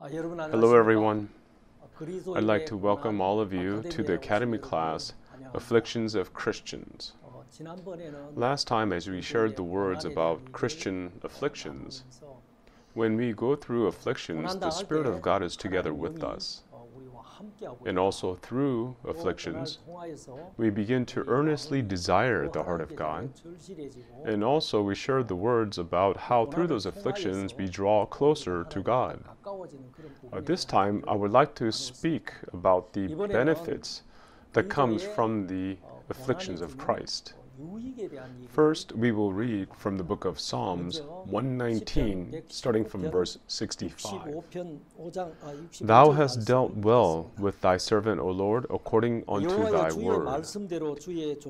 Hello, everyone. I'd like to welcome all of you to the Academy class, Afflictions of Christians. Last time, as we shared the words about Christian afflictions, when we go through afflictions, the Spirit of God is together with us. And also through afflictions, we begin to earnestly desire the heart of God. And also, we shared the words about how through those afflictions we draw closer to God. Uh, this time, I would like to speak about the benefits that comes from the afflictions of Christ. First, we will read from the book of Psalms 119, starting from verse 65. Thou hast dealt well with thy servant, O Lord, according unto thy word.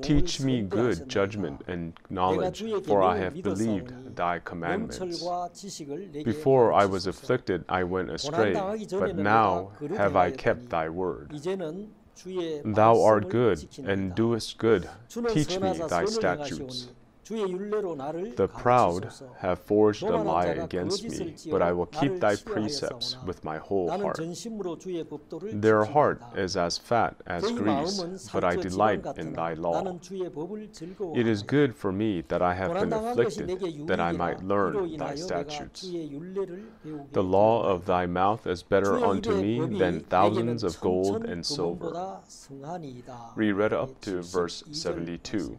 Teach me good judgment and knowledge, for I have believed thy commandments. Before I was afflicted, I went astray, but now have I kept thy word. Thou art good and doest good. Teach me thy statutes. The proud have forged a lie against me, but I will keep thy precepts with my whole heart. Their heart is as fat as grease, but I delight in thy law. It is good for me that I have been afflicted, that I might learn thy statutes. The law of thy mouth is better unto me than thousands of gold and silver. We read up to verse 72.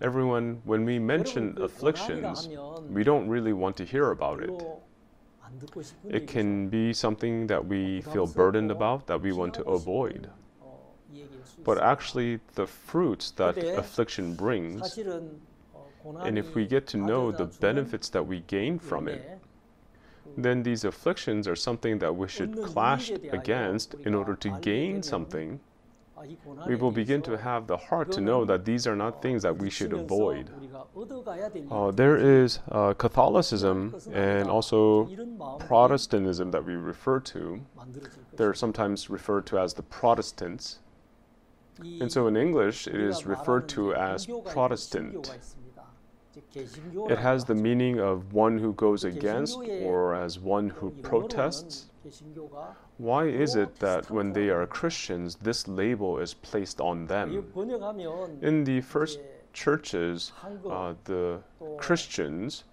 Everyone, when we mention afflictions, we don't really want to hear about it. It can be something that we feel burdened about, that we want to avoid. But actually, the fruits that affliction brings, and if we get to know the benefits that we gain from it, then these afflictions are something that we should clash against in order to gain something we will begin to have the heart to know that these are not things that we should avoid. Uh, there is uh, Catholicism and also Protestantism that we refer to. They're sometimes referred to as the Protestants. And so in English, it is referred to as Protestant. It has the meaning of one who goes against or as one who protests. Why is it that when they are Christians, this label is placed on them? In the first churches, uh, the Christians,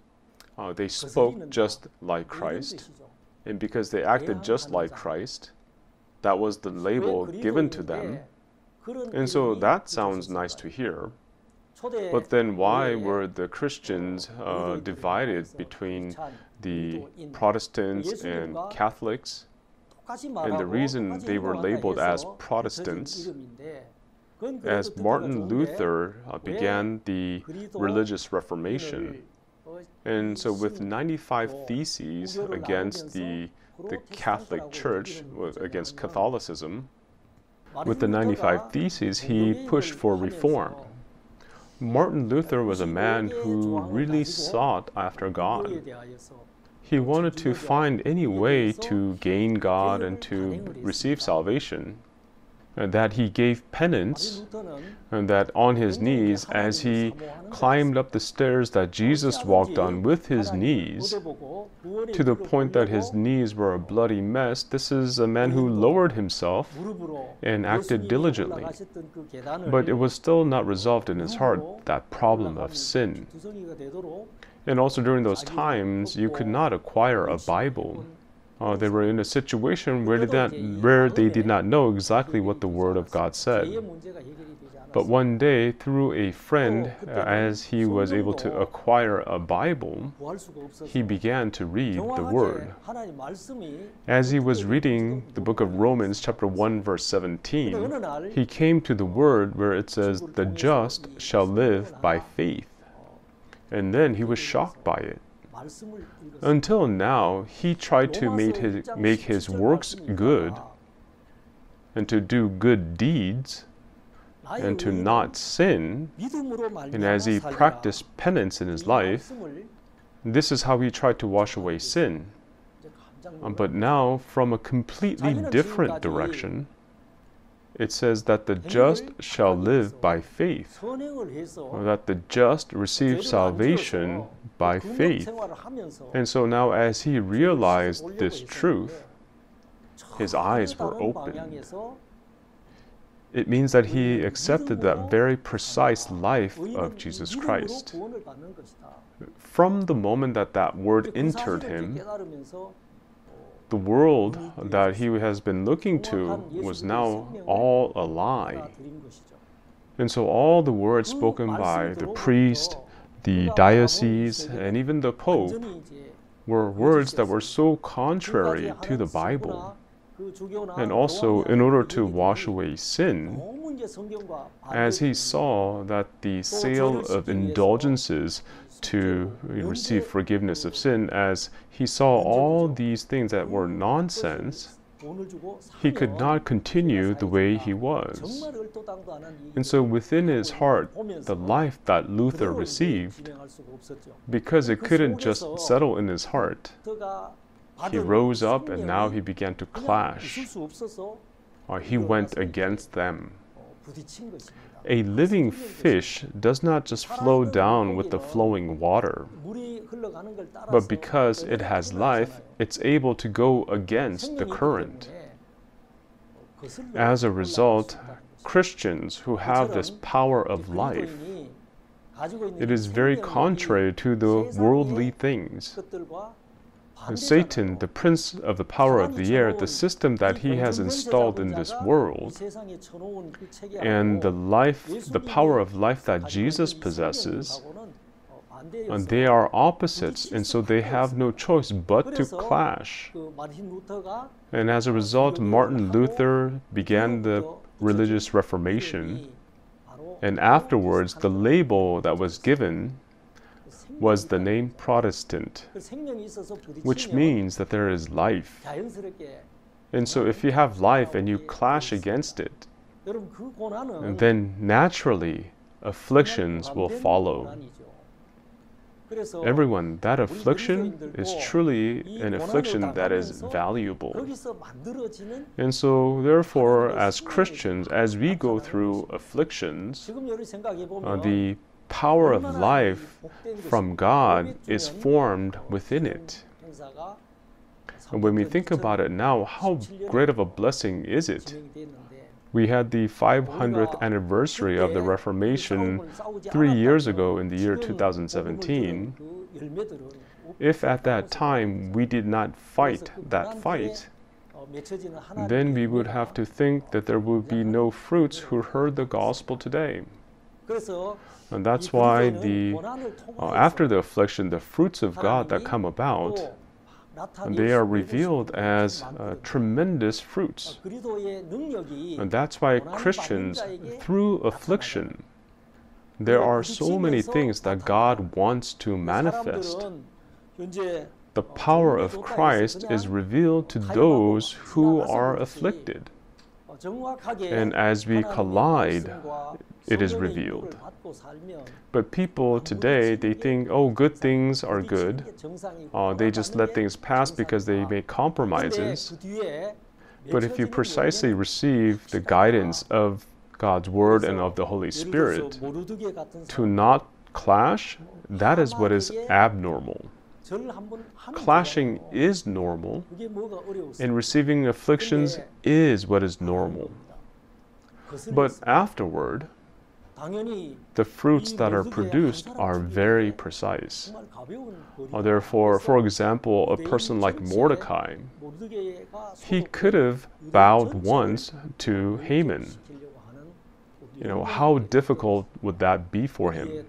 uh, they spoke just like Christ. And because they acted just like Christ, that was the label given to them. And so that sounds nice to hear. But then why were the Christians uh, divided between the Protestants and Catholics? And the reason they were labeled as Protestants, as Martin Luther uh, began the religious reformation. And so, with 95 theses against the, the Catholic Church, against Catholicism, with the 95 theses, he pushed for reform. Martin Luther was a man who really sought after God. He wanted to find any way to gain God and to receive salvation. That he gave penance, and that on his knees, as he climbed up the stairs that Jesus walked on with his knees, to the point that his knees were a bloody mess, this is a man who lowered himself and acted diligently. But it was still not resolved in his heart, that problem of sin. And also during those times, you could not acquire a Bible. Uh, they were in a situation where they, not, where they did not know exactly what the Word of God said. But one day, through a friend, uh, as he was able to acquire a Bible, he began to read the Word. As he was reading the book of Romans, chapter 1, verse 17, he came to the Word where it says, The just shall live by faith. And then he was shocked by it. Until now, he tried to make his, make his works good and to do good deeds and to not sin. And as he practiced penance in his life, this is how he tried to wash away sin. But now, from a completely different direction, it says that the just shall live by faith, or that the just receive salvation by faith. And so now, as he realized this truth, his eyes were opened. It means that he accepted that very precise life of Jesus Christ. From the moment that that word entered him, the world that he has been looking to was now all a lie. And so all the words spoken by the priest, the diocese, and even the pope were words that were so contrary to the Bible. And also, in order to wash away sin, as he saw that the sale of indulgences to receive forgiveness of sin, as he saw all these things that were nonsense, he could not continue the way he was. And so within his heart, the life that Luther received, because it couldn't just settle in his heart, he rose up and now he began to clash. Or uh, he went against them. A living fish does not just flow down with the flowing water, but because it has life, it's able to go against the current. As a result, Christians who have this power of life, it is very contrary to the worldly things Satan, the prince of the power of the air, the system that he has installed in this world, and the life, the power of life that Jesus possesses, and they are opposites, and so they have no choice but to clash. And as a result, Martin Luther began the religious reformation, and afterwards, the label that was given was the name Protestant, which means that there is life. And so, if you have life and you clash against it, then naturally afflictions will follow. Everyone, that affliction is truly an affliction that is valuable. And so, therefore, as Christians, as we go through afflictions, uh, the power of life from God is formed within it. And when we think about it now, how great of a blessing is it? We had the 500th anniversary of the Reformation three years ago in the year 2017. If at that time we did not fight that fight, then we would have to think that there would be no fruits who heard the gospel today. And that's why the uh, after the affliction, the fruits of God that come about, they are revealed as uh, tremendous fruits. And that's why Christians, through affliction, there are so many things that God wants to manifest. The power of Christ is revealed to those who are afflicted. And as we collide, it is revealed. But people today, they think, oh, good things are good. Uh, they just let things pass because they make compromises. But if you precisely receive the guidance of God's Word and of the Holy Spirit, to not clash, that is what is abnormal. Clashing is normal, and receiving afflictions is what is normal. But afterward, the fruits that are produced are very precise. Uh, therefore, for example, a person like Mordecai, he could have bowed once to Haman. You know, how difficult would that be for him?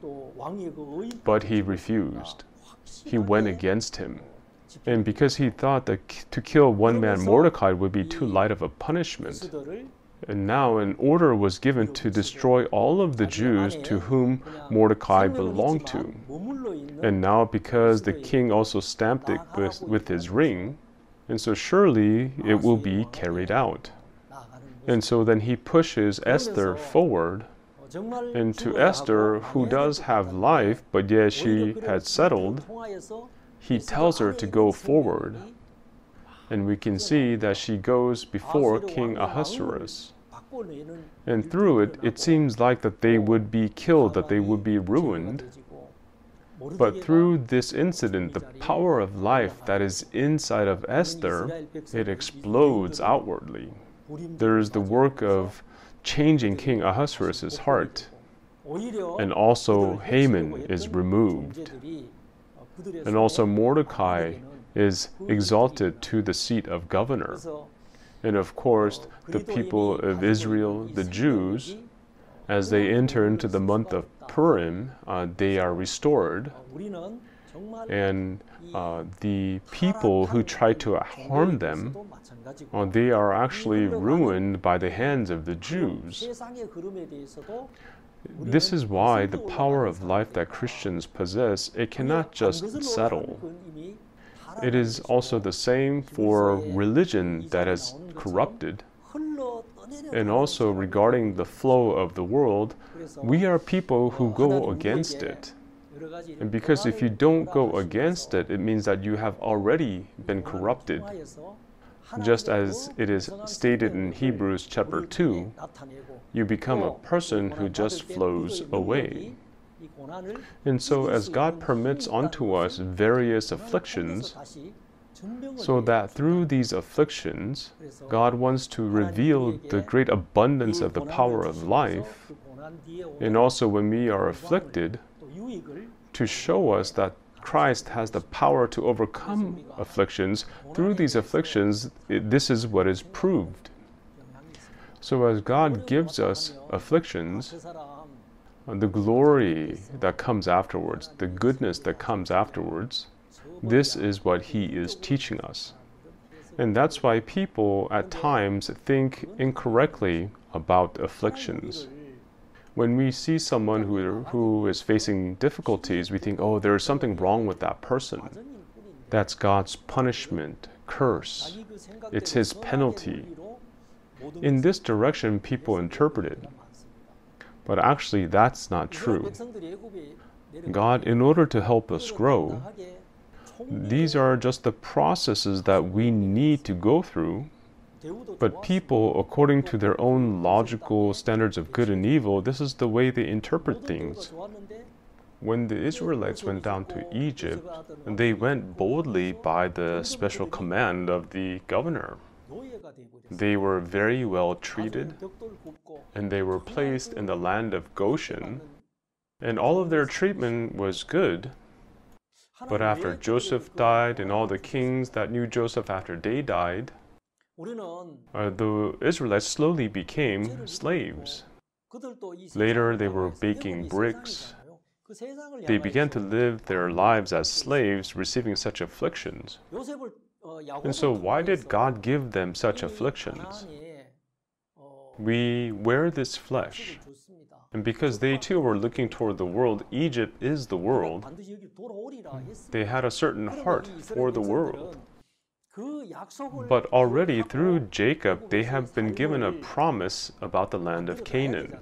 But he refused. He went against him. And because he thought that to kill one man Mordecai would be too light of a punishment, and now an order was given to destroy all of the Jews to whom Mordecai belonged to. And now, because the king also stamped it with, with his ring, and so surely it will be carried out. And so then he pushes Esther forward. And to Esther, who does have life, but yet she had settled, he tells her to go forward and we can see that she goes before King Ahasuerus. And through it, it seems like that they would be killed, that they would be ruined. But through this incident, the power of life that is inside of Esther, it explodes outwardly. There is the work of changing King Ahasuerus' heart. And also Haman is removed. And also Mordecai is exalted to the seat of governor. And of course, the people of Israel, the Jews, as they enter into the month of Purim, uh, they are restored. And uh, the people who try to harm them, uh, they are actually ruined by the hands of the Jews. This is why the power of life that Christians possess, it cannot just settle. It is also the same for religion that has corrupted. And also regarding the flow of the world, we are people who go against it. And because if you don't go against it, it means that you have already been corrupted. Just as it is stated in Hebrews chapter 2, you become a person who just flows away. And so, as God permits unto us various afflictions, so that through these afflictions, God wants to reveal the great abundance of the power of life, and also when we are afflicted, to show us that Christ has the power to overcome afflictions. Through these afflictions, this is what is proved. So, as God gives us afflictions, the glory that comes afterwards, the goodness that comes afterwards, this is what He is teaching us. And that's why people at times think incorrectly about afflictions. When we see someone who, who is facing difficulties, we think, oh, there is something wrong with that person. That's God's punishment, curse. It's His penalty. In this direction, people interpret it. But actually, that's not true. God, in order to help us grow, these are just the processes that we need to go through. But people, according to their own logical standards of good and evil, this is the way they interpret things. When the Israelites went down to Egypt, they went boldly by the special command of the governor. They were very well treated, and they were placed in the land of Goshen, and all of their treatment was good. But after Joseph died, and all the kings that knew Joseph after they died, uh, the Israelites slowly became slaves. Later, they were baking bricks. They began to live their lives as slaves, receiving such afflictions. And so, why did God give them such afflictions? We wear this flesh. And because they too were looking toward the world, Egypt is the world, they had a certain heart for the world. But already through Jacob, they have been given a promise about the land of Canaan.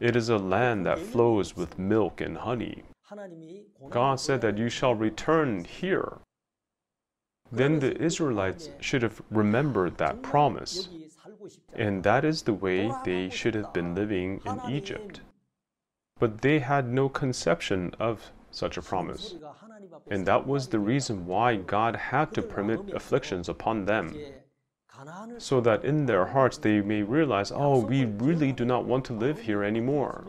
It is a land that flows with milk and honey. God said that you shall return here. Then the Israelites should have remembered that promise. And that is the way they should have been living in Egypt. But they had no conception of such a promise. And that was the reason why God had to permit afflictions upon them. So that in their hearts they may realize, oh, we really do not want to live here anymore.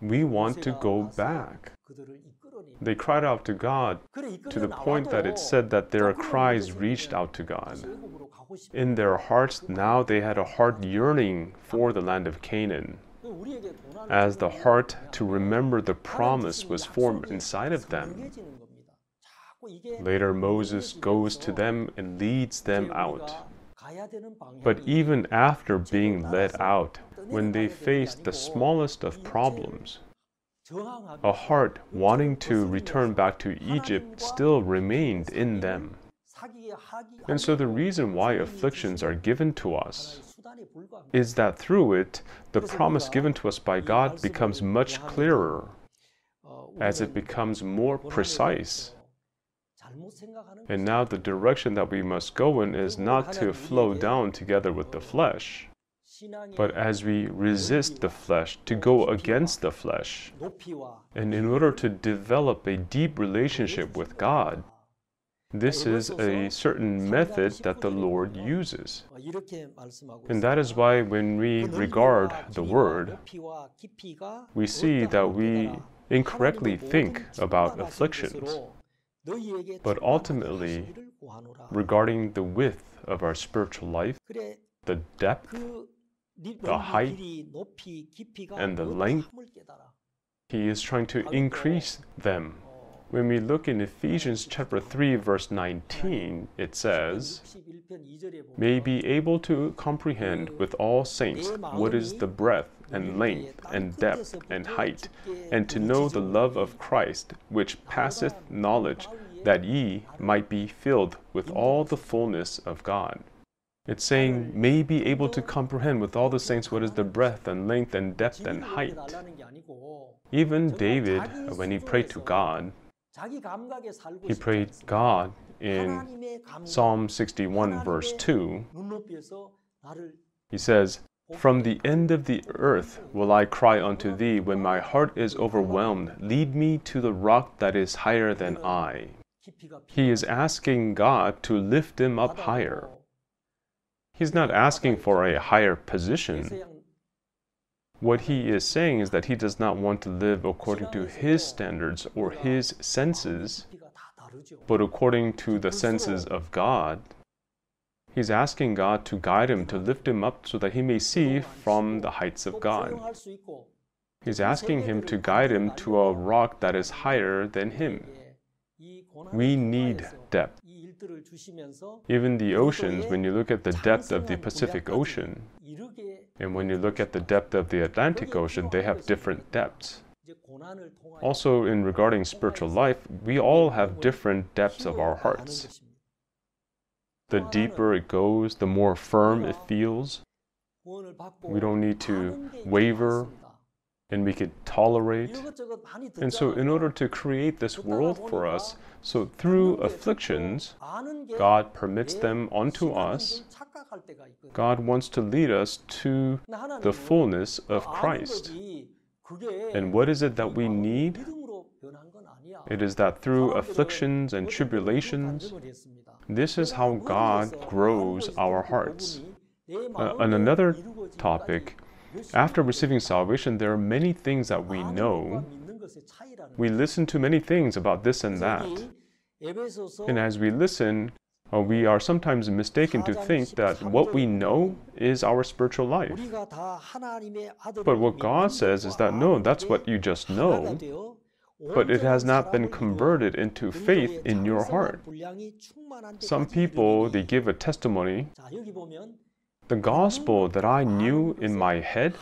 We want to go back. They cried out to God to the point that it said that their cries reached out to God. In their hearts, now they had a heart yearning for the land of Canaan. As the heart to remember the promise was formed inside of them. Later, Moses goes to them and leads them out. But even after being led out, when they faced the smallest of problems, a heart wanting to return back to Egypt still remained in them. And so the reason why afflictions are given to us is that through it, the promise given to us by God becomes much clearer as it becomes more precise. And now the direction that we must go in is not to flow down together with the flesh, But as we resist the flesh, to go against the flesh, and in order to develop a deep relationship with God, this is a certain method that the Lord uses. And that is why when we regard the Word, we see that we incorrectly think about afflictions. But ultimately, regarding the width of our spiritual life, the depth, the height, and the length, he is trying to increase them. When we look in Ephesians chapter 3 verse 19, it says, "May be able to comprehend with all saints what is the breadth and length and depth and height, and to know the love of Christ, which passeth knowledge, that ye might be filled with all the fullness of God." It's saying, may be able to comprehend with all the saints what is the breadth and length and depth and height. Even David, when he prayed to God, he prayed God in Psalm 61, verse 2. He says, From the end of the earth will I cry unto thee when my heart is overwhelmed. Lead me to the rock that is higher than I. He is asking God to lift him up higher. He's not asking for a higher position. What he is saying is that he does not want to live according to his standards or his senses, but according to the senses of God. He's asking God to guide him, to lift him up so that he may see from the heights of God. He's asking him to guide him to a rock that is higher than him. We need depth. Even the oceans, when you look at the depth of the Pacific Ocean, and when you look at the depth of the Atlantic Ocean, they have different depths. Also, in regarding spiritual life, we all have different depths of our hearts. The deeper it goes, the more firm it feels. We don't need to waver and we could tolerate. And so, in order to create this world for us, so through afflictions, God permits them unto us. God wants to lead us to the fullness of Christ. And what is it that we need? It is that through afflictions and tribulations, this is how God grows our hearts. Uh, on another topic, after receiving salvation, there are many things that we know. We listen to many things about this and that. And as we listen, uh, we are sometimes mistaken to think that what we know is our spiritual life. But what God says is that no, that's what you just know, but it has not been converted into faith in your heart. Some people, they give a testimony the gospel that I knew in my head,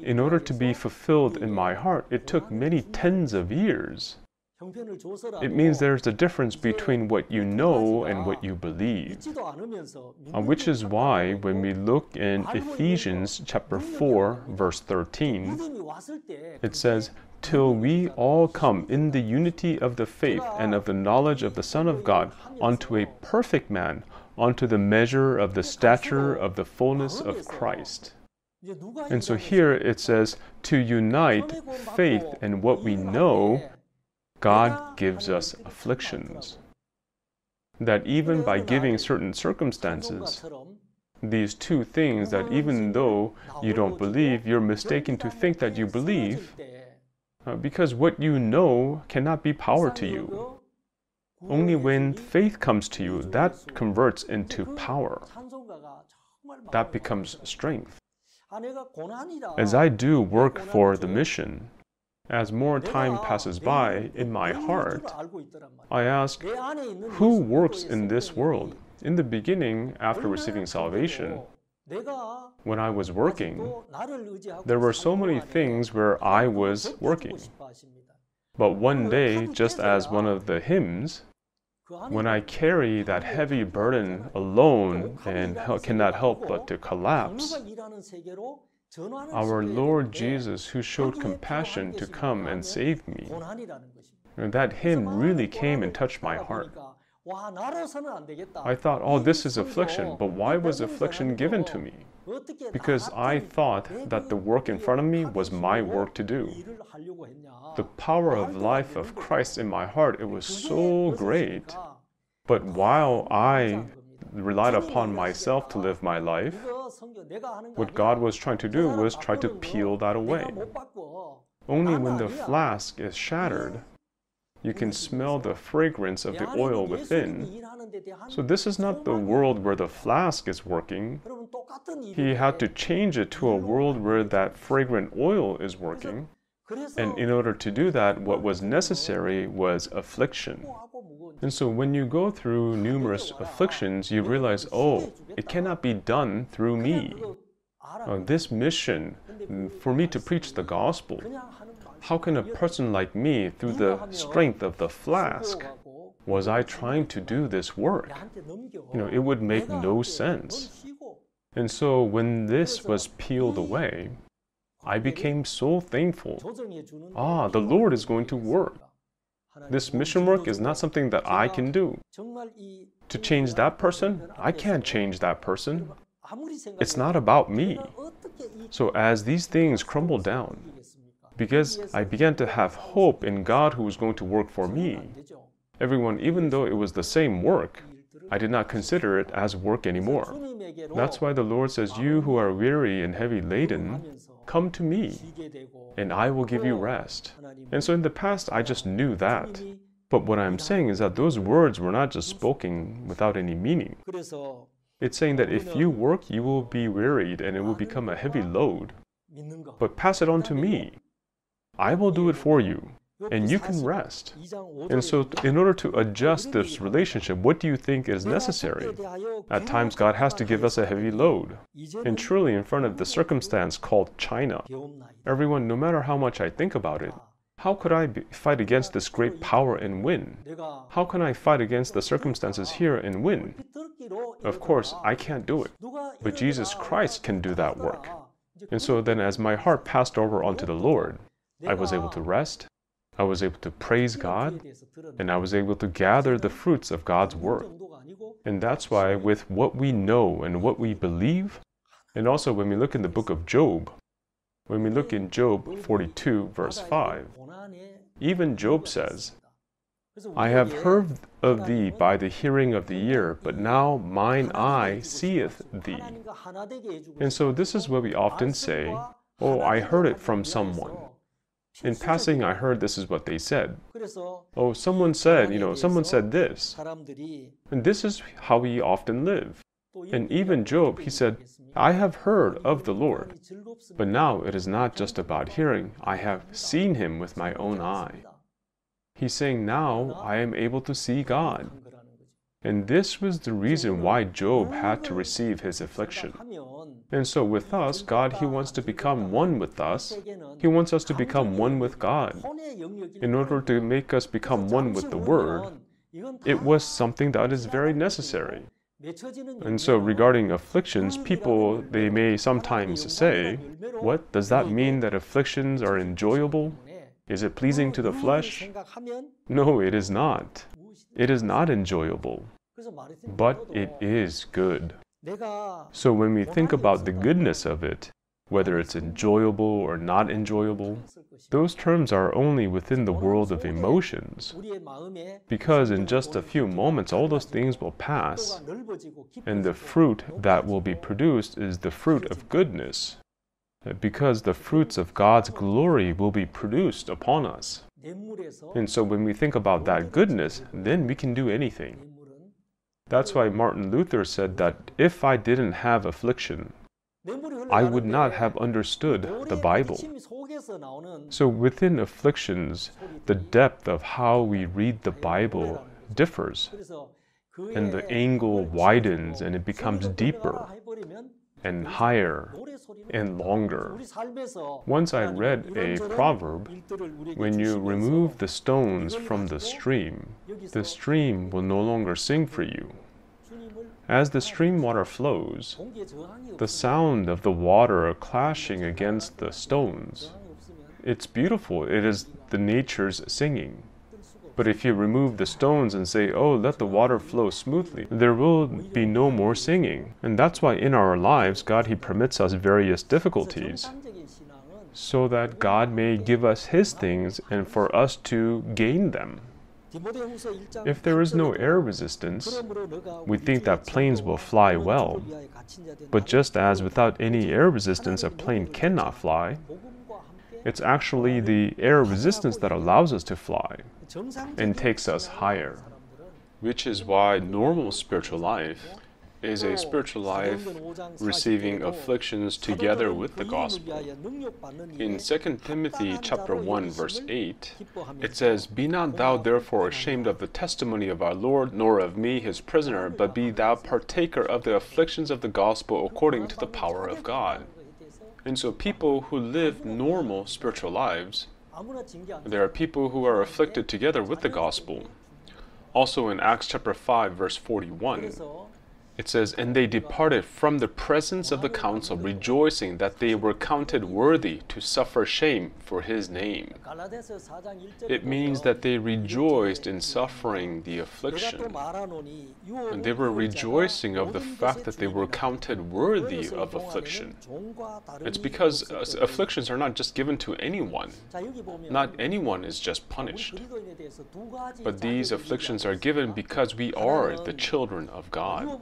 in order to be fulfilled in my heart, it took many tens of years. It means there's a difference between what you know and what you believe. Uh, which is why when we look in Ephesians chapter 4 verse 13, it says, Till we all come in the unity of the faith and of the knowledge of the Son of God unto a perfect man, unto the measure of the stature of the fullness of Christ. And so here it says, to unite faith and what we know, God gives us afflictions. That even by giving certain circumstances, these two things that even though you don't believe, you're mistaken to think that you believe, uh, because what you know cannot be power to you. Only when faith comes to you, that converts into power. That becomes strength. As I do work for the mission, as more time passes by in my heart, I ask, who works in this world? In the beginning, after receiving salvation, when I was working, there were so many things where I was working. But one day, just as one of the hymns, when I carry that heavy burden alone and cannot help but to collapse, our Lord Jesus, who showed compassion to come and save me, that hymn really came and touched my heart. I thought, oh, this is affliction, but why was affliction given to me? Because I thought that the work in front of me was my work to do. The power of life of Christ in my heart, it was so great. But while I relied upon myself to live my life, what God was trying to do was try to peel that away. Only when the flask is shattered, you can smell the fragrance of the oil within. So, this is not the world where the flask is working. He had to change it to a world where that fragrant oil is working. And in order to do that, what was necessary was affliction. And so when you go through numerous afflictions, you realize, oh, it cannot be done through me. Uh, this mission, for me to preach the gospel, how can a person like me, through the strength of the flask, was I trying to do this work? You know, it would make no sense. And so when this was peeled away, I became so thankful. Ah, the Lord is going to work. This mission work is not something that I can do. To change that person, I can't change that person. It's not about me. So as these things crumbled down, because I began to have hope in God who was going to work for me, everyone, even though it was the same work, I did not consider it as work anymore. That's why the Lord says, You who are weary and heavy laden, come to me, and I will give you rest. And so in the past, I just knew that. But what I'm saying is that those words were not just spoken without any meaning. It's saying that if you work, you will be wearied and it will become a heavy load. But pass it on to me. I will do it for you and you can rest. And so, in order to adjust this relationship, what do you think is necessary? At times, God has to give us a heavy load. And truly, in front of the circumstance called China, everyone, no matter how much I think about it, how could I be, fight against this great power and win? How can I fight against the circumstances here and win? Of course, I can't do it. But Jesus Christ can do that work. And so then, as my heart passed over onto the Lord, I was able to rest, I was able to praise God, and I was able to gather the fruits of God's work. And that's why, with what we know and what we believe, and also when we look in the book of Job, when we look in Job 42, verse 5, even Job says, I have heard of thee by the hearing of the ear, but now mine eye seeth thee. And so this is what we often say, Oh, I heard it from someone. In passing, I heard this is what they said. Oh, someone said, you know, someone said this. And this is how we often live. And even Job, he said, I have heard of the Lord. But now it is not just about hearing, I have seen him with my own eye. He's saying, now I am able to see God. And this was the reason why Job had to receive his affliction. And so with us, God, He wants to become one with us. He wants us to become one with God. In order to make us become one with the Word, it was something that is very necessary. And so regarding afflictions, people, they may sometimes say, what, does that mean that afflictions are enjoyable? Is it pleasing to the flesh? No, it is not. It is not enjoyable, but it is good. So when we think about the goodness of it, whether it's enjoyable or not enjoyable, those terms are only within the world of emotions. Because in just a few moments, all those things will pass, and the fruit that will be produced is the fruit of goodness. Because the fruits of God's glory will be produced upon us. And so when we think about that goodness, then we can do anything. That's why Martin Luther said that if I didn't have affliction, I would not have understood the Bible. So within afflictions, the depth of how we read the Bible differs, and the angle widens and it becomes deeper and higher and longer. Once I read a proverb when you remove the stones from the stream, the stream will no longer sing for you. As the stream water flows, the sound of the water clashing against the stones, it's beautiful. It is the nature's singing. But if you remove the stones and say, oh, let the water flow smoothly, there will be no more singing. And that's why in our lives, God, He permits us various difficulties so that God may give us His things and for us to gain them. If there is no air resistance, we think that planes will fly well. But just as without any air resistance a plane cannot fly, it's actually the air resistance that allows us to fly and takes us higher. Which is why normal spiritual life is a spiritual life receiving afflictions together with the gospel. In 2 Timothy chapter 1 verse 8, it says, "Be not thou therefore ashamed of the testimony of our Lord, nor of me his prisoner, but be thou partaker of the afflictions of the gospel according to the power of God." And so people who live normal spiritual lives, there are people who are afflicted together with the gospel. Also in Acts chapter 5 verse 41, it says, And they departed from the presence of the council, rejoicing that they were counted worthy to suffer shame for his name. It means that they rejoiced in suffering the affliction. And they were rejoicing of the fact that they were counted worthy of affliction. It's because afflictions are not just given to anyone. Not anyone is just punished. But these afflictions are given because we are the children of God.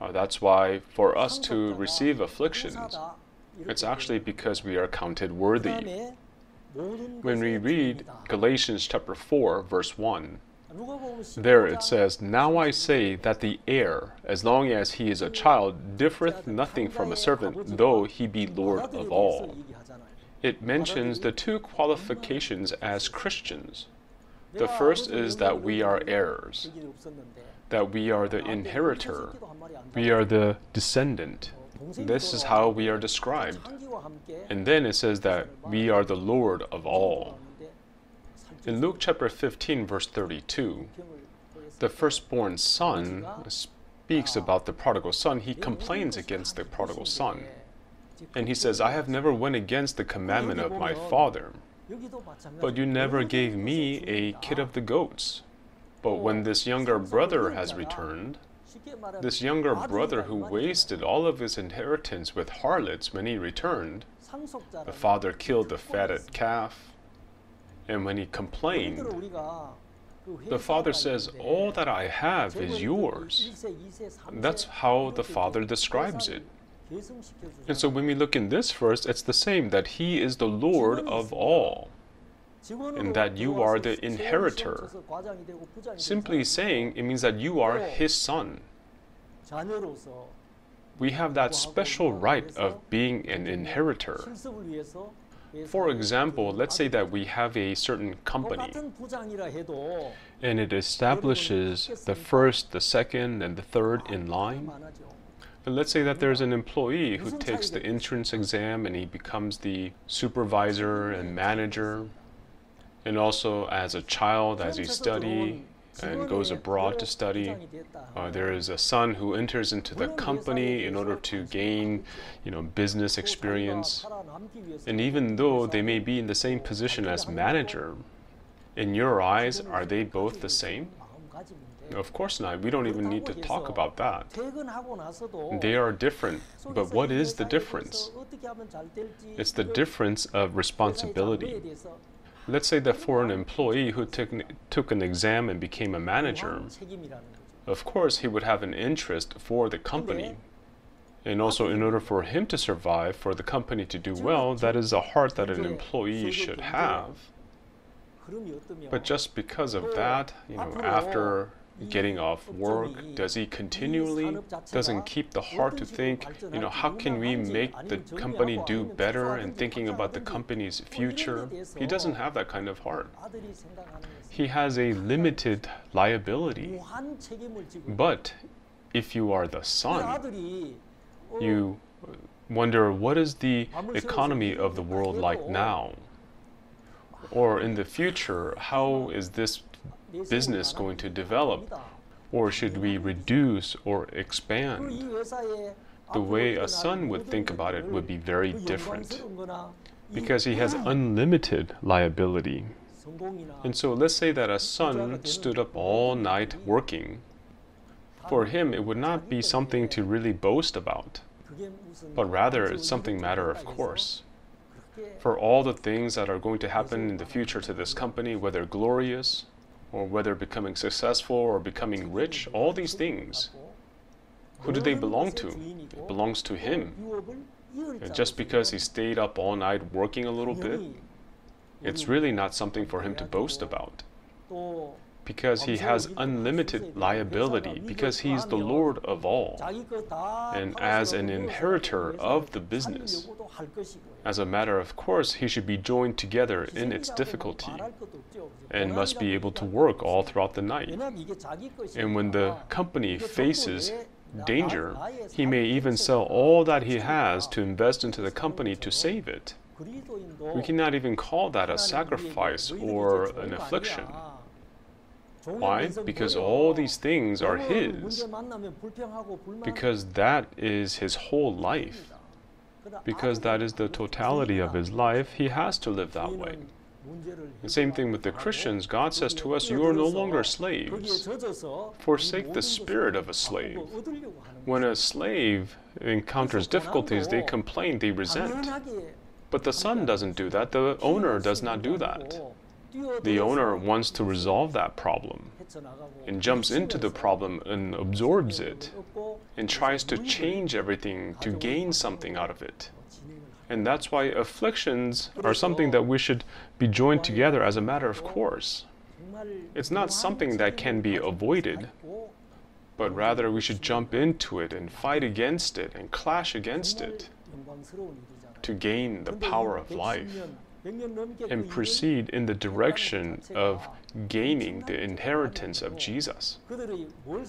Uh, that's why for us to receive afflictions, it's actually because we are counted worthy. When we read Galatians chapter 4, verse 1, there it says, Now I say that the heir, as long as he is a child, differeth nothing from a servant, though he be Lord of all. It mentions the two qualifications as Christians. The first is that we are heirs that we are the inheritor, we are the descendant. This is how we are described. And then it says that we are the Lord of all. In Luke chapter 15, verse 32, the firstborn son speaks about the prodigal son. He complains against the prodigal son. And he says, I have never went against the commandment of my father, but you never gave me a kid of the goats. But when this younger brother has returned, this younger brother who wasted all of his inheritance with harlots when he returned, the father killed the fatted calf, and when he complained, the father says, All that I have is yours. That's how the father describes it. And so when we look in this verse, it's the same that he is the Lord of all and that you are the inheritor. Simply saying, it means that you are his son. We have that special right of being an inheritor. For example, let's say that we have a certain company and it establishes the first, the second, and the third in line. Let's say that there's an employee who takes the entrance exam and he becomes the supervisor and manager and also as a child, as you study and goes abroad to study, uh, there is a son who enters into the company in order to gain, you know, business experience. And even though they may be in the same position as manager, in your eyes, are they both the same? Of course not. We don't even need to talk about that. They are different. But what is the difference? It's the difference of responsibility. Let's say that for an employee who took, took an exam and became a manager, of course he would have an interest for the company. And also, in order for him to survive, for the company to do well, that is a heart that an employee should have. But just because of that, you know, after getting off work? Does he continually doesn't keep the heart to think, you know, how can we make the company do better and thinking about the company's future? He doesn't have that kind of heart. He has a limited liability. But if you are the son, you wonder what is the economy of the world like now? Or in the future, how is this business going to develop? Or should we reduce or expand? The way a son would think about it would be very different because he has unlimited liability. And so let's say that a son stood up all night working. For him, it would not be something to really boast about, but rather it's something matter of course. For all the things that are going to happen in the future to this company, whether glorious or whether becoming successful or becoming rich, all these things, who do they belong to? It belongs to him. And just because he stayed up all night working a little bit, it's really not something for him to boast about. Because he has unlimited liability, because he's the Lord of all. And as an inheritor of the business, as a matter of course, he should be joined together in its difficulty and must be able to work all throughout the night. And when the company faces danger, he may even sell all that he has to invest into the company to save it. We cannot even call that a sacrifice or an affliction. Why? Because all these things are His. Because that is His whole life. Because that is the totality of His life, He has to live that way. The same thing with the Christians. God says to us, You are no longer slaves. Forsake the spirit of a slave. When a slave encounters difficulties, they complain, they resent. But the son doesn't do that. The owner does not do that. The owner wants to resolve that problem and jumps into the problem and absorbs it and tries to change everything to gain something out of it. And that's why afflictions are something that we should be joined together as a matter of course. It's not something that can be avoided, but rather we should jump into it and fight against it and clash against it to gain the power of life and proceed in the direction of gaining the inheritance of Jesus.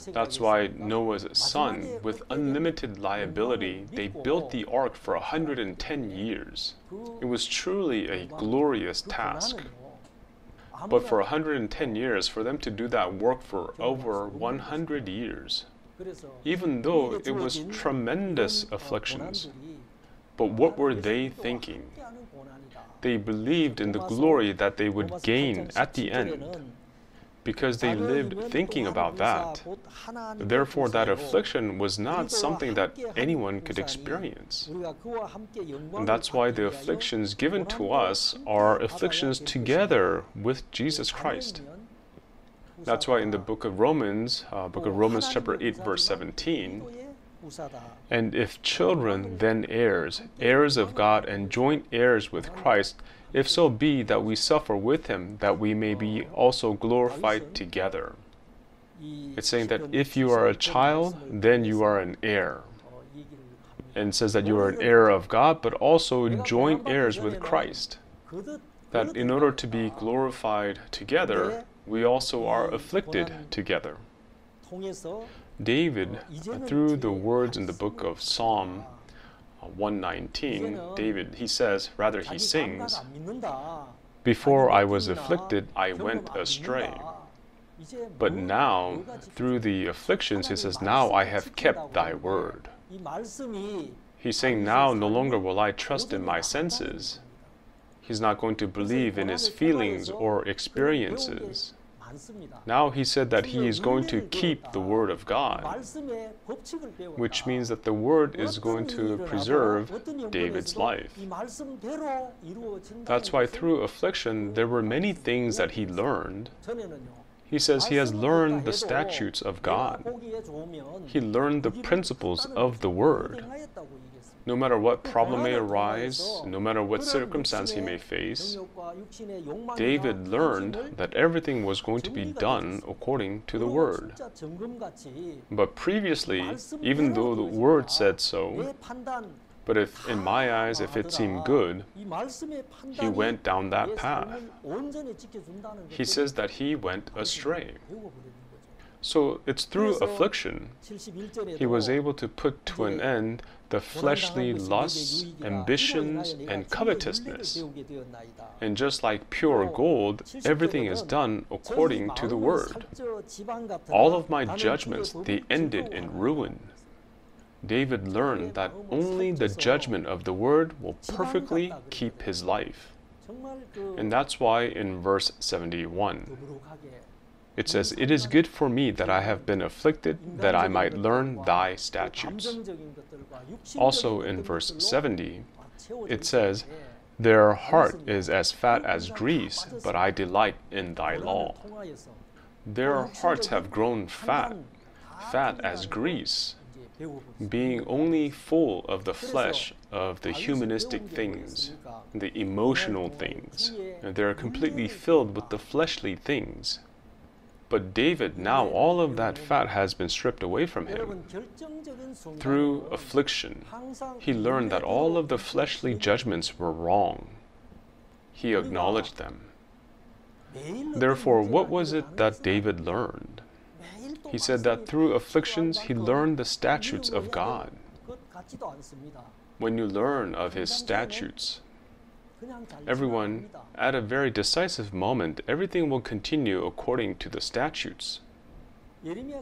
That's why Noah's son, with unlimited liability, they built the ark for 110 years. It was truly a glorious task. But for 110 years, for them to do that work for over 100 years, even though it was tremendous afflictions, but what were they thinking? They believed in the glory that they would gain at the end because they lived thinking about that. Therefore, that affliction was not something that anyone could experience. And that's why the afflictions given to us are afflictions together with Jesus Christ. That's why in the book of Romans, uh, book of Romans chapter 8 verse 17, and if children, then heirs, heirs of God and joint heirs with Christ, if so be that we suffer with him, that we may be also glorified together. It's saying that if you are a child, then you are an heir. And says that you are an heir of God, but also joint heirs with Christ. That in order to be glorified together, we also are afflicted together. David, through the words in the book of Psalm uh, 119, David, he says, rather, he sings, Before I was afflicted, I went astray. But now, through the afflictions, he says, Now I have kept thy word. He's saying, Now no longer will I trust in my senses. He's not going to believe in his feelings or experiences. Now he said that he is going to keep the word of God, which means that the word is going to preserve David's life. That's why through affliction there were many things that he learned. He says he has learned the statutes of God. He learned the principles of the word. No matter what problem may arise, no matter what circumstance he may face, David learned that everything was going to be done according to the word. But previously, even though the word said so, but if in my eyes, if it seemed good, he went down that path. He says that he went astray. So it's through affliction he was able to put to an end the fleshly lusts, ambitions, and covetousness. And just like pure gold, everything is done according to the word. All of my judgments, they ended in ruin. David learned that only the judgment of the word will perfectly keep his life. And that's why in verse 71, it says, It is good for me that I have been afflicted, that I might learn thy statutes. Also in verse 70, it says, Their heart is as fat as grease, but I delight in thy law. Their hearts have grown fat, fat as grease, being only full of the flesh of the humanistic things, the emotional things. And they're completely filled with the fleshly things. But David, now all of that fat has been stripped away from him. Through affliction, he learned that all of the fleshly judgments were wrong. He acknowledged them. Therefore, what was it that David learned? He said that through afflictions he learned the statutes of God. When you learn of his statutes, everyone, at a very decisive moment, everything will continue according to the statutes.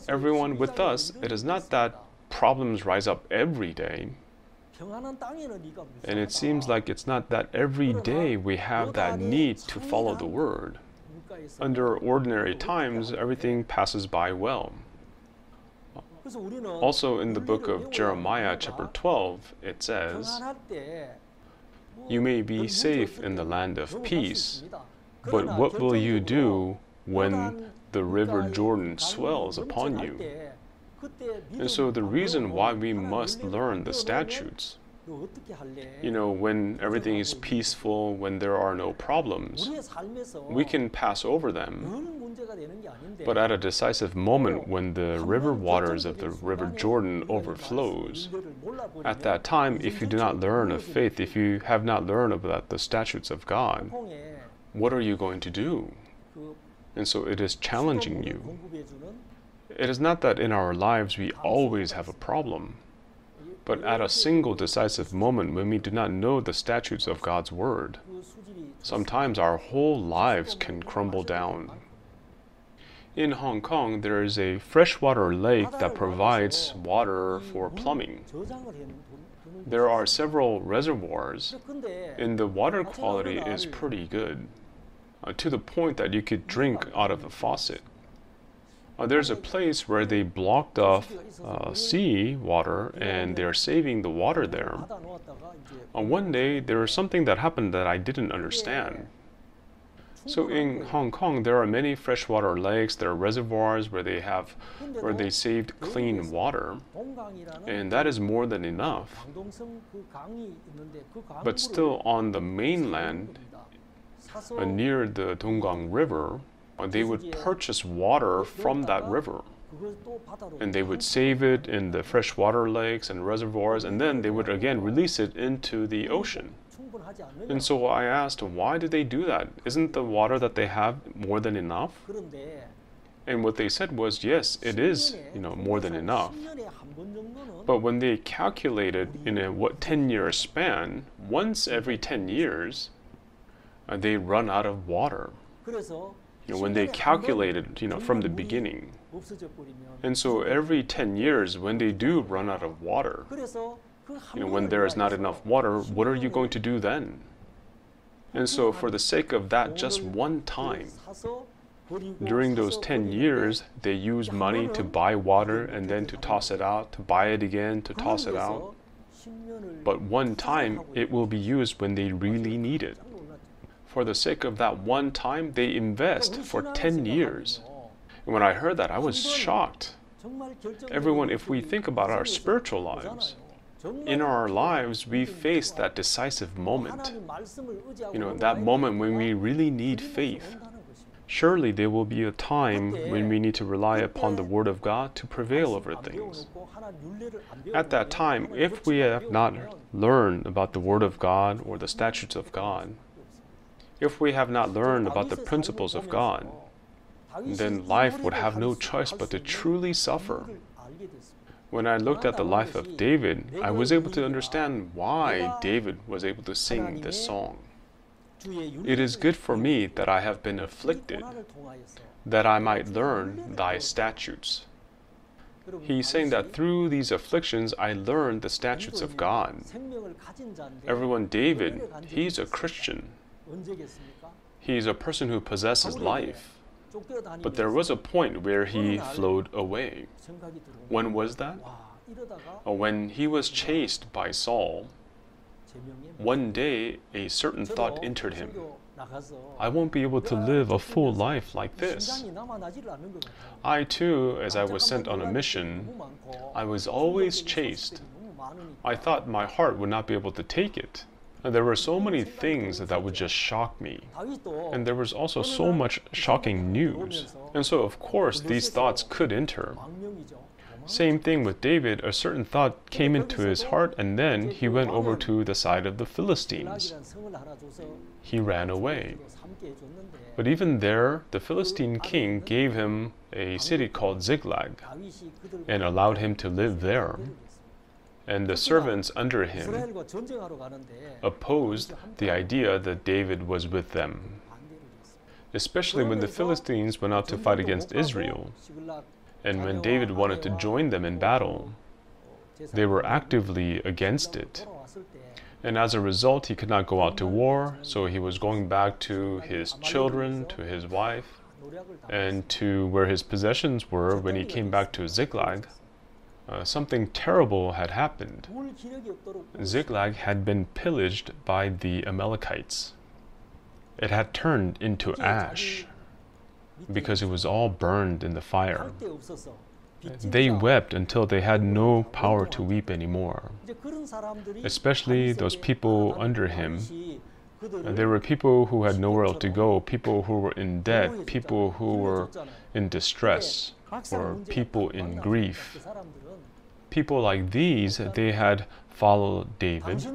Everyone with us, it is not that problems rise up every day. And it seems like it's not that every day we have that need to follow the word. Under ordinary times, everything passes by well. Also, in the book of Jeremiah, chapter 12, it says, You may be safe in the land of peace, but what will you do when the river Jordan swells upon you? And so, the reason why we must learn the statutes you know, when everything is peaceful, when there are no problems, we can pass over them. But at a decisive moment, when the river waters of the river Jordan overflows, at that time, if you do not learn of faith, if you have not learned about the statutes of God, what are you going to do? And so it is challenging you. It is not that in our lives we always have a problem. But at a single decisive moment when we do not know the statutes of God's Word, sometimes our whole lives can crumble down. In Hong Kong, there is a freshwater lake that provides water for plumbing. There are several reservoirs, and the water quality is pretty good, uh, to the point that you could drink out of a faucet. Uh, there's a place where they blocked off uh, sea water and they're saving the water there. Uh, one day there was something that happened that I didn't understand. So in Hong Kong, there are many freshwater lakes. There are reservoirs where they have, where they saved clean water, and that is more than enough. But still, on the mainland, uh, near the Donggang River, they would purchase water from that river. And they would save it in the freshwater lakes and reservoirs, and then they would again release it into the ocean. And so I asked, why do they do that? Isn't the water that they have more than enough? And what they said was, yes, it is, you know, more than enough. But when they calculated in a what 10 year span, once every 10 years, uh, they run out of water you know, when they calculated, you know, from the beginning. And so every 10 years, when they do run out of water, you know, when there is not enough water, what are you going to do then? And so, for the sake of that, just one time, during those 10 years, they use money to buy water and then to toss it out, to buy it again, to toss it out. But one time, it will be used when they really need it for the sake of that one time, they invest for 10 years. And when I heard that, I was shocked. Everyone, if we think about our spiritual lives, in our lives, we face that decisive moment. You know, that moment when we really need faith. Surely there will be a time when we need to rely upon the Word of God to prevail over things. At that time, if we have not learned about the Word of God or the statutes of God, if we have not learned about the principles of God, then life would have no choice but to truly suffer. When I looked at the life of David, I was able to understand why David was able to sing this song. It is good for me that I have been afflicted, that I might learn thy statutes. He's saying that through these afflictions I learned the statutes of God. Everyone, David, he's a Christian. He's a person who possesses life. But there was a point where he flowed away. When was that? When he was chased by Saul, one day a certain thought entered him. I won't be able to live a full life like this. I too, as I was sent on a mission, I was always chased. I thought my heart would not be able to take it. There were so many things that would just shock me. And there was also so much shocking news. And so, of course, these thoughts could enter. Same thing with David, a certain thought came into his heart, and then he went over to the side of the Philistines. He ran away. But even there, the Philistine king gave him a city called Ziklag and allowed him to live there. And the servants under him opposed the idea that David was with them. Especially when the Philistines went out to fight against Israel, and when David wanted to join them in battle, they were actively against it. And as a result, he could not go out to war, so he was going back to his children, to his wife, and to where his possessions were when he came back to Ziklag. Uh, something terrible had happened. Ziklag had been pillaged by the Amalekites. It had turned into ash because it was all burned in the fire. They wept until they had no power to weep anymore. Especially those people under him. There were people who had nowhere else to go, people who were in debt, people who were in distress, or people in grief. People like these, they had followed David,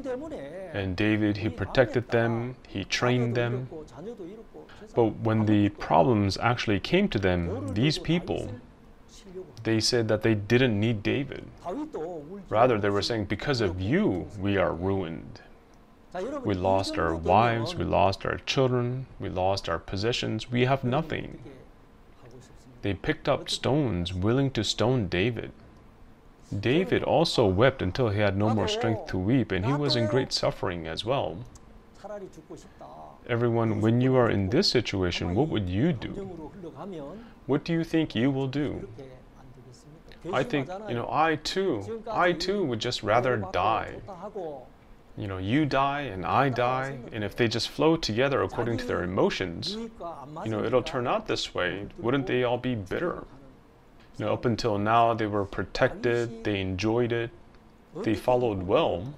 and David, he protected them, he trained them, but when the problems actually came to them, these people, they said that they didn't need David. Rather, they were saying, Because of you, we are ruined. We lost our wives, we lost our children, we lost our possessions, we have nothing. They picked up stones, willing to stone David. David also wept until he had no more strength to weep, and he was in great suffering as well. Everyone, when you are in this situation, what would you do? What do you think you will do? I think, you know, I too, I too would just rather die. You know, you die and I die, and if they just flow together according to their emotions, you know, it'll turn out this way. Wouldn't they all be bitter? You know, up until now, they were protected, they enjoyed it, they followed well.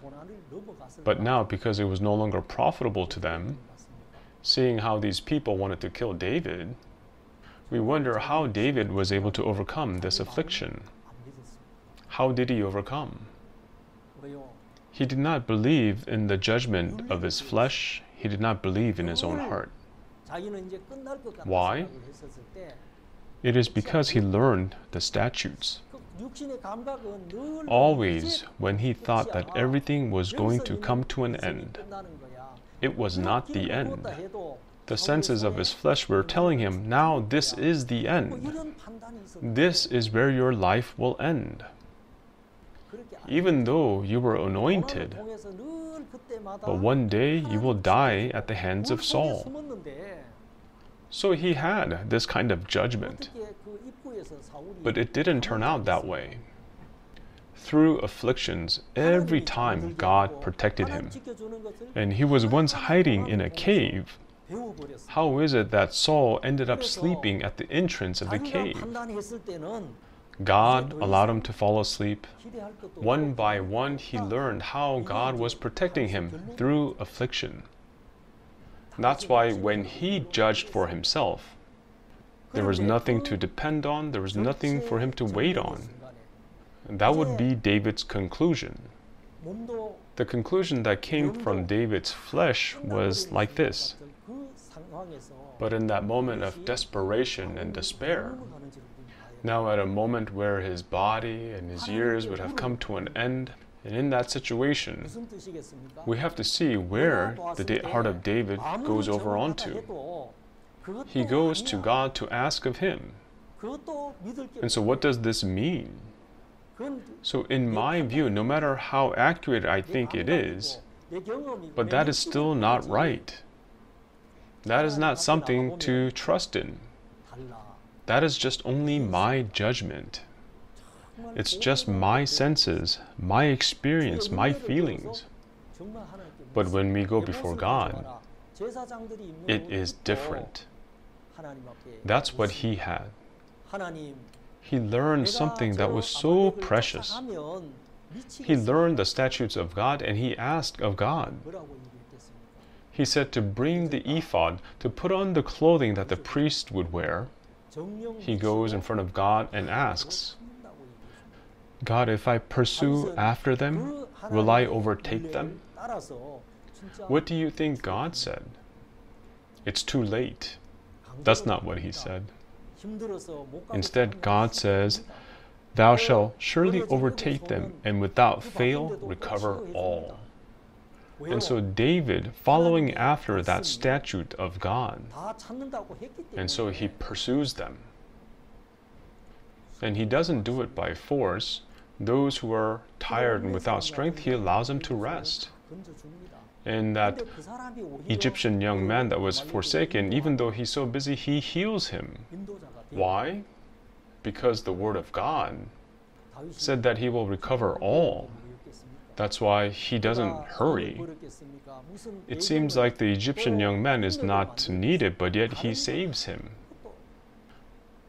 But now, because it was no longer profitable to them, seeing how these people wanted to kill David, we wonder how David was able to overcome this affliction. How did he overcome? He did not believe in the judgment of his flesh, he did not believe in his own heart. Why? It is because he learned the statutes. Always, when he thought that everything was going to come to an end, it was not the end. The senses of his flesh were telling him, now this is the end. This is where your life will end. Even though you were anointed, but one day you will die at the hands of Saul. So he had this kind of judgment. But it didn't turn out that way. Through afflictions, every time God protected him. And he was once hiding in a cave. How is it that Saul ended up sleeping at the entrance of the cave? God allowed him to fall asleep. One by one, he learned how God was protecting him through affliction. That's why when he judged for himself, there was nothing to depend on, there was nothing for him to wait on. And that would be David's conclusion. The conclusion that came from David's flesh was like this. But in that moment of desperation and despair, now at a moment where his body and his years would have come to an end, and in that situation, we have to see where the heart of David goes over onto. He goes to God to ask of Him. And so, what does this mean? So, in my view, no matter how accurate I think it is, but that is still not right. That is not something to trust in. That is just only my judgment. It's just my senses, my experience, my feelings. But when we go before God, it is different. That's what he had. He learned something that was so precious. He learned the statutes of God and he asked of God. He said to bring the ephod, to put on the clothing that the priest would wear. He goes in front of God and asks, God, if I pursue after them, will I overtake them? What do you think God said? It's too late. That's not what he said. Instead, God says, Thou shalt surely overtake them, and without fail recover all. And so David, following after that statute of God, and so he pursues them. And he doesn't do it by force. Those who are tired and without strength, he allows them to rest. And that Egyptian young man that was forsaken, even though he's so busy, he heals him. Why? Because the word of God said that he will recover all. That's why he doesn't hurry. It seems like the Egyptian young man is not needed, but yet he saves him.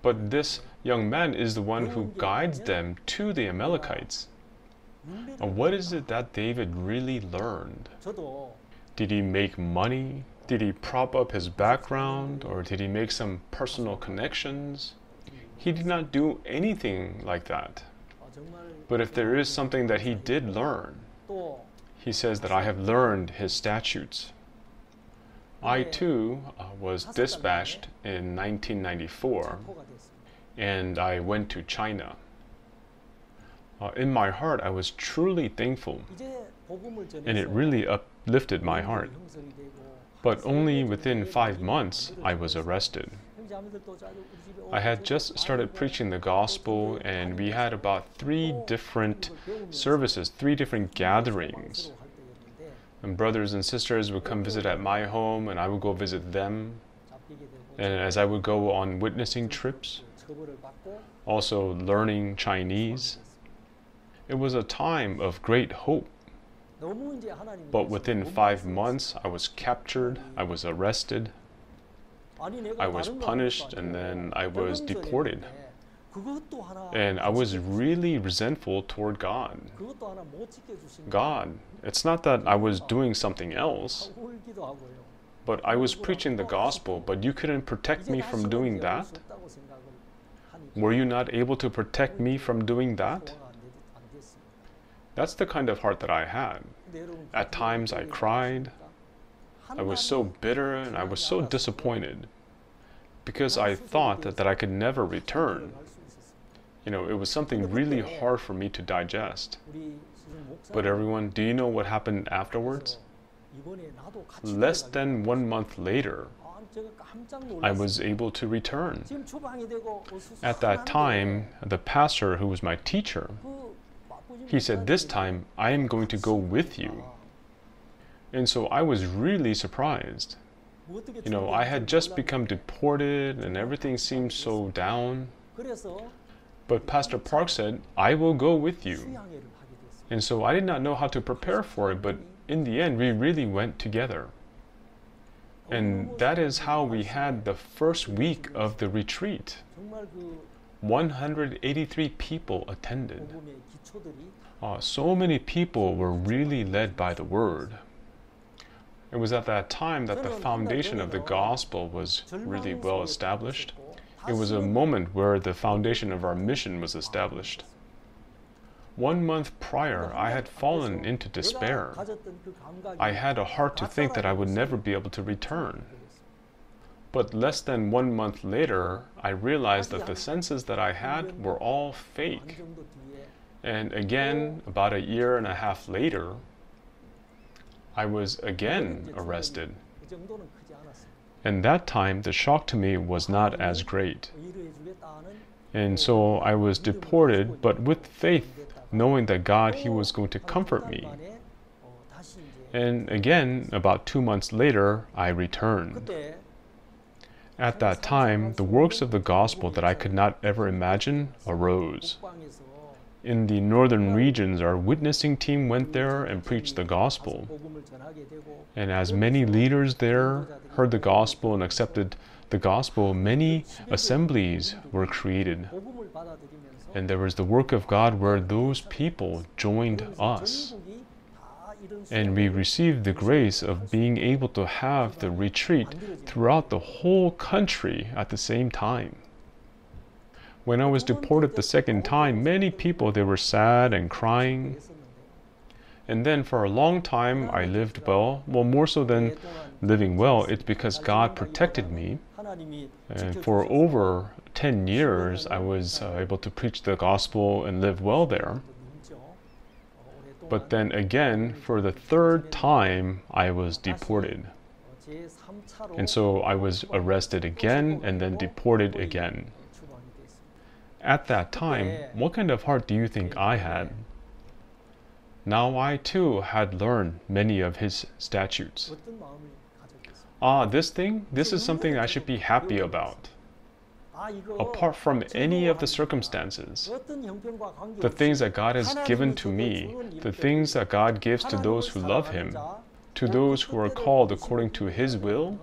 But this young man is the one who guides them to the Amalekites. And what is it that David really learned? Did he make money? Did he prop up his background? Or did he make some personal connections? He did not do anything like that. But if there is something that he did learn, he says that I have learned his statutes. I too uh, was dispatched in 1994 and I went to China. Uh, in my heart, I was truly thankful and it really uplifted my heart. But only within five months, I was arrested. I had just started preaching the gospel, and we had about three different services, three different gatherings. And brothers and sisters would come visit at my home, and I would go visit them. And as I would go on witnessing trips, also learning Chinese, it was a time of great hope. But within five months, I was captured, I was arrested, I was punished and then I was deported. And I was really resentful toward God. God, it's not that I was doing something else, but I was preaching the gospel, but you couldn't protect me from doing that? Were you not able to protect me from doing that? That's the kind of heart that I had. At times I cried, I was so bitter and I was so disappointed because I thought that, that I could never return. You know, it was something really hard for me to digest. But everyone, do you know what happened afterwards? Less than one month later, I was able to return. At that time, the pastor who was my teacher, he said, This time I am going to go with you. And so I was really surprised. You know, I had just become deported and everything seemed so down. But Pastor Park said, I will go with you. And so I did not know how to prepare for it, but in the end, we really went together. And that is how we had the first week of the retreat. 183 people attended. Uh, so many people were really led by the word. It was at that time that the foundation of the gospel was really well established. It was a moment where the foundation of our mission was established. One month prior, I had fallen into despair. I had a heart to think that I would never be able to return. But less than one month later, I realized that the senses that I had were all fake. And again, about a year and a half later, I was again arrested. And that time, the shock to me was not as great. And so I was deported, but with faith, knowing that God, He was going to comfort me. And again, about two months later, I returned. At that time, the works of the gospel that I could not ever imagine arose. In the northern regions, our witnessing team went there and preached the gospel. And as many leaders there heard the gospel and accepted the gospel, many assemblies were created. And there was the work of God where those people joined us. And we received the grace of being able to have the retreat throughout the whole country at the same time. When I was deported the second time, many people they were sad and crying. And then for a long time I lived well. Well, more so than living well, it's because God protected me. And for over 10 years, I was uh, able to preach the gospel and live well there. But then again, for the third time, I was deported. And so I was arrested again and then deported again. At that time, what kind of heart do you think I had? Now I too had learned many of his statutes. Ah, this thing, this is something I should be happy about. Apart from any of the circumstances, the things that God has given to me, the things that God gives to those who love Him, to those who are called according to His will,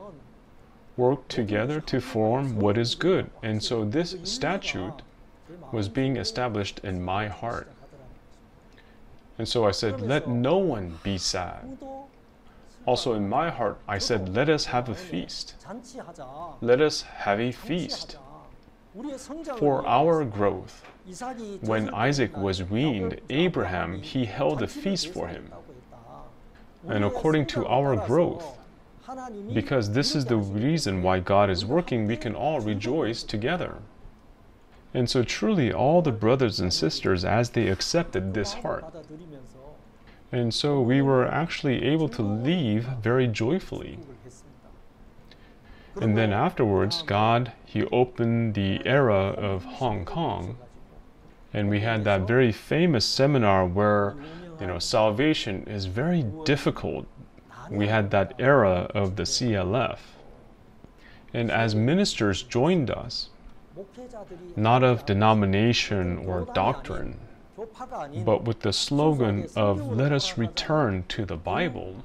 work together to form what is good. And so this statute was being established in my heart. And so I said, Let no one be sad. Also in my heart, I said, Let us have a feast. Let us have a feast. For our growth, when Isaac was weaned, Abraham, he held a feast for him. And according to our growth, because this is the reason why God is working, we can all rejoice together. And so, truly, all the brothers and sisters, as they accepted this heart, and so we were actually able to leave very joyfully. And then afterwards, God, He opened the era of Hong Kong, and we had that very famous seminar where, you know, salvation is very difficult. We had that era of the CLF. And as ministers joined us, not of denomination or doctrine, but with the slogan of let us return to the Bible,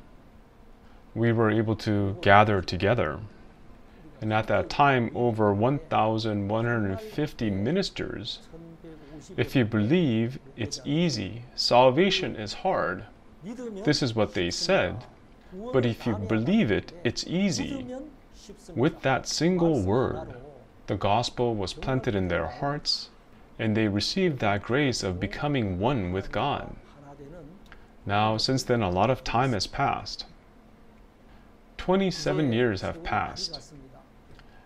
we were able to gather together. And at that time, over 1,150 ministers. If you believe it's easy, salvation is hard. This is what they said. But if you believe it, it's easy. With that single word, the gospel was planted in their hearts, and they received that grace of becoming one with God. Now, since then, a lot of time has passed. 27 years have passed.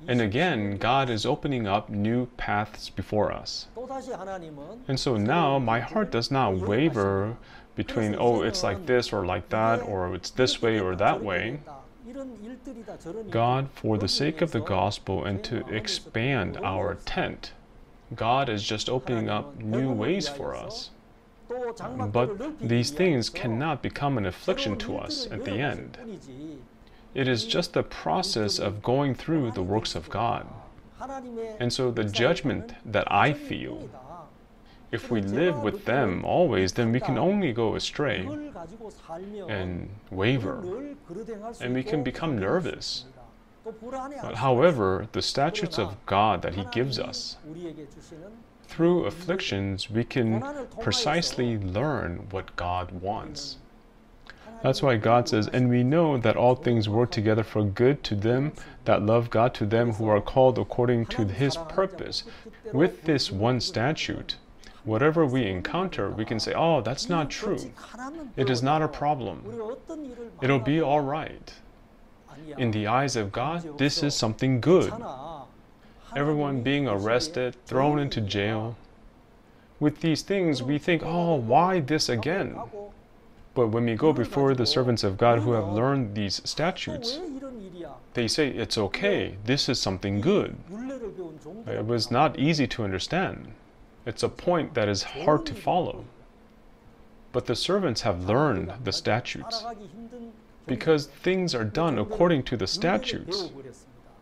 And again, God is opening up new paths before us. And so now my heart does not waver between, oh, it's like this or like that, or it's this way or that way. God, for the sake of the gospel and to expand our tent, God is just opening up new ways for us. But these things cannot become an affliction to us at the end. It is just the process of going through the works of God. And so the judgment that I feel if we live with them always, then we can only go astray and waver, and we can become nervous. But however, the statutes of God that He gives us, through afflictions, we can precisely learn what God wants. That's why God says, And we know that all things work together for good to them that love God, to them who are called according to His purpose. With this one statute, whatever we encounter, we can say, oh, that's not true. It is not a problem. It'll be all right. In the eyes of God, this is something good. Everyone being arrested, thrown into jail. With these things, we think, oh, why this again? But when we go before the servants of God who have learned these statutes, they say, it's okay, this is something good. It was not easy to understand. It's a point that is hard to follow. But the servants have learned the statutes. Because things are done according to the statutes,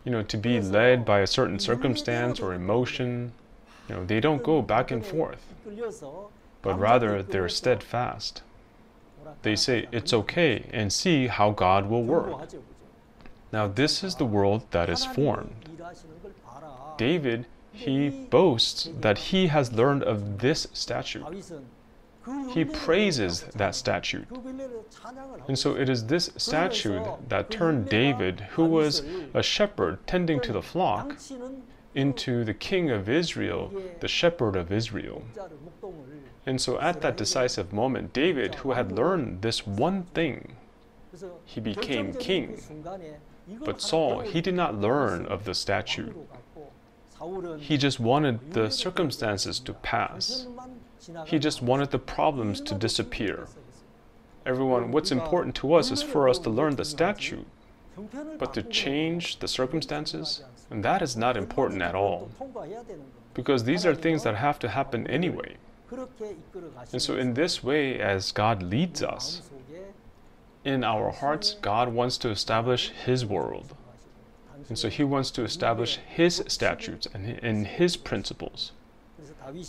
you know, to be led by a certain circumstance or emotion. You know, they don't go back and forth, but rather they're steadfast. They say, it's okay, and see how God will work. Now, this is the world that is formed. David, he boasts that he has learned of this statute. He praises that statute. And so it is this statute that turned David, who was a shepherd tending to the flock, into the king of Israel, the shepherd of Israel. And so at that decisive moment, David, who had learned this one thing, he became king. But Saul, he did not learn of the statute. He just wanted the circumstances to pass. He just wanted the problems to disappear. Everyone, what's important to us is for us to learn the statute. But to change the circumstances, and that is not important at all. Because these are things that have to happen anyway. And so, in this way, as God leads us, in our hearts, God wants to establish His world. And so He wants to establish His statutes and, His principles.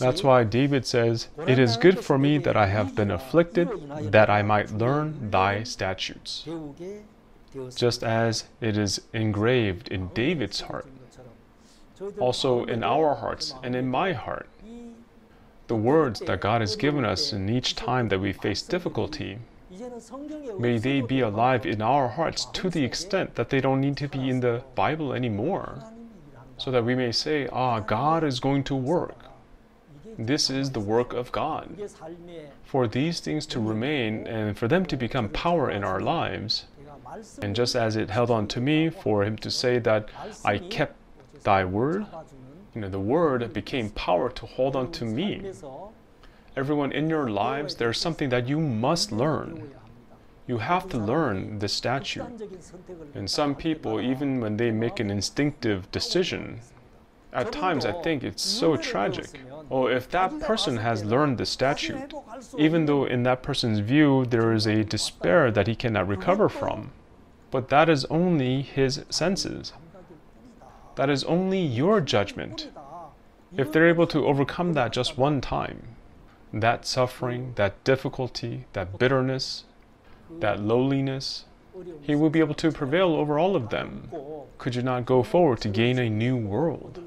That's why David says, It is good for me that I have been afflicted, that I might learn thy statutes. Just as it is engraved in David's heart, also in our hearts and in my heart. The words that God has given us in each time that we face difficulty, may they be alive in our hearts to the extent that they don't need to be in the Bible anymore, so that we may say, Ah, God is going to work. This is the work of God. For these things to remain and for them to become power in our lives, and just as it held on to me for him to say that I kept thy word, you know, the word became power to hold on to me. Everyone in your lives, there's something that you must learn. You have to learn the statute. And some people, even when they make an instinctive decision, at times I think it's so tragic. Oh, if that person has learned the statute, even though in that person's view there is a despair that he cannot recover from, but that is only his senses. That is only your judgment. If they're able to overcome that just one time, that suffering, that difficulty, that bitterness, that lowliness, he will be able to prevail over all of them. Could you not go forward to gain a new world?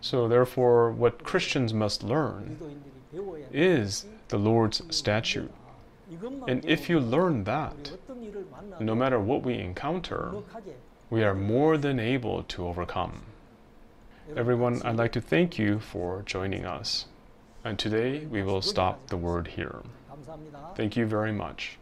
So, therefore, what Christians must learn is the Lord's statute. And if you learn that, no matter what we encounter, we are more than able to overcome. Everyone, I'd like to thank you for joining us. And today we will stop the word here. Thank you very much.